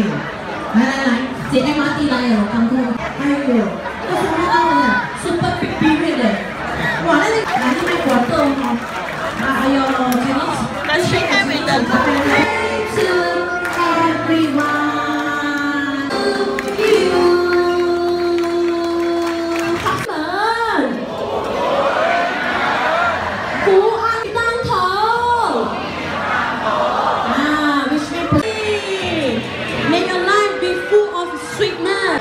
来来来，姐 M R 咪来哟，看公，哎呦，都什么刀子啊，是不是劈劈的？哇，那你，那你给我做哈，啊，还有，那谁还没得？sweet man.